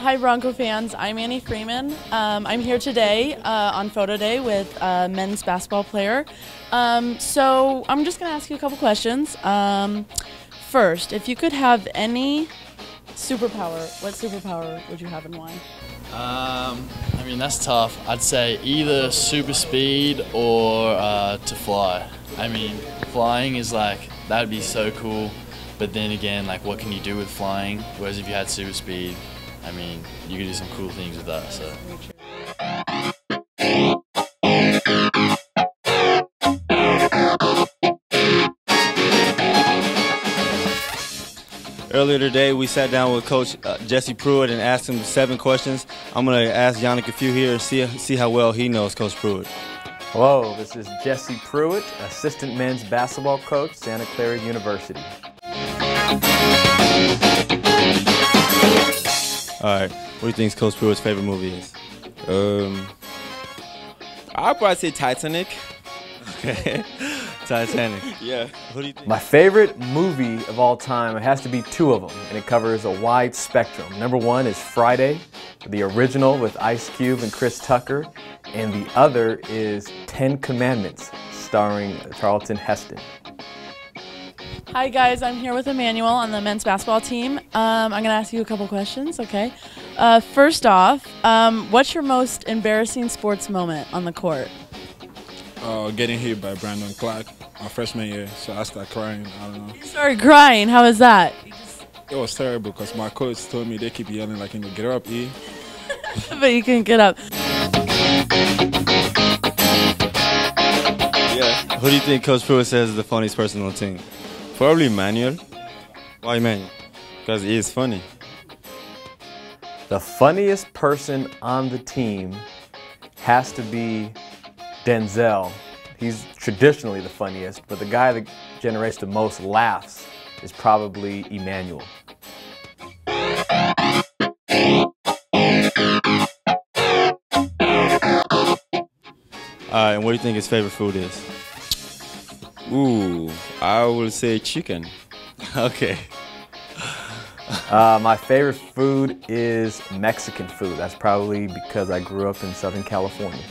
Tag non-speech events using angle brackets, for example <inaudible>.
hi Bronco fans. I'm Annie Freeman. Um, I'm here today uh, on photo day with a men's basketball player. Um, so I'm just going to ask you a couple questions. Um, first, if you could have any superpower, what superpower would you have and why? Um, I mean, that's tough. I'd say either super speed or uh, to fly. I mean, flying is like, that would be so cool. But then again, like, what can you do with flying? Whereas if you had super speed, I mean, you could do some cool things with that. So. Earlier today, we sat down with Coach uh, Jesse Pruitt and asked him seven questions. I'm going to ask Yannick a few here and see, see how well he knows Coach Pruitt. Hello, this is Jesse Pruitt, assistant men's basketball coach, Santa Clara University. All right, what do you think is Coach Pruitt's favorite movie is? Um, I'll probably say Titanic. Okay, <laughs> Titanic. Yeah. Who do you think? My favorite movie of all time, it has to be two of them, and it covers a wide spectrum. Number one is Friday, the original with Ice Cube and Chris Tucker, and the other is Ten Commandments, starring Charlton Heston. Hi guys, I'm here with Emmanuel on the men's basketball team. Um, I'm going to ask you a couple questions, okay? Uh, first off, um, what's your most embarrassing sports moment on the court? uh, getting hit by Brandon Clark my freshman year, so I started crying. I don't know. You started crying. How was that? It was terrible because my coach told me they keep yelling like, you know, get up, E. <laughs> but you can get up. Yeah. Who do you think Coach Pruitt says is the funniest person on the team? Probably Manuel, Why Emmanuel? because he is funny. The funniest person on the team has to be Denzel. He's traditionally the funniest, but the guy that generates the most laughs is probably Emmanuel. All right, and what do you think his favorite food is? Ooh, I will say chicken. <laughs> okay. Uh, my favorite food is Mexican food. That's probably because I grew up in Southern California.